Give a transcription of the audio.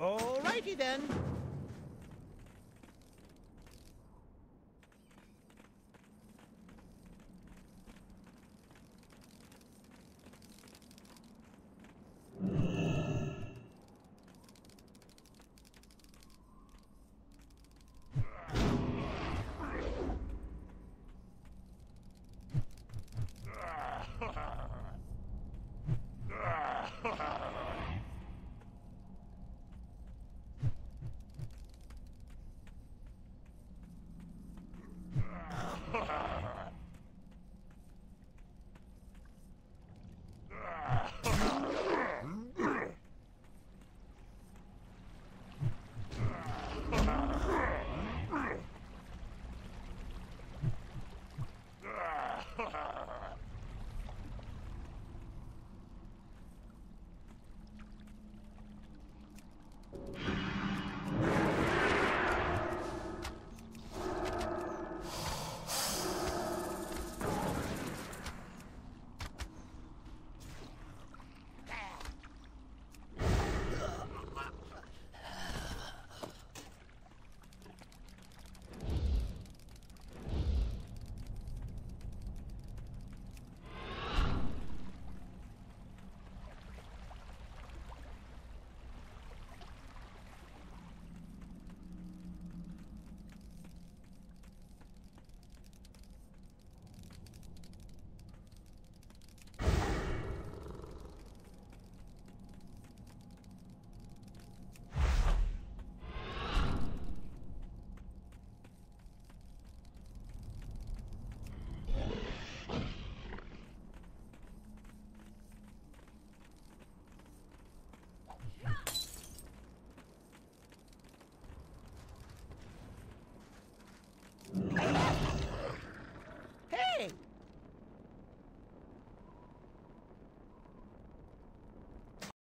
Alrighty then.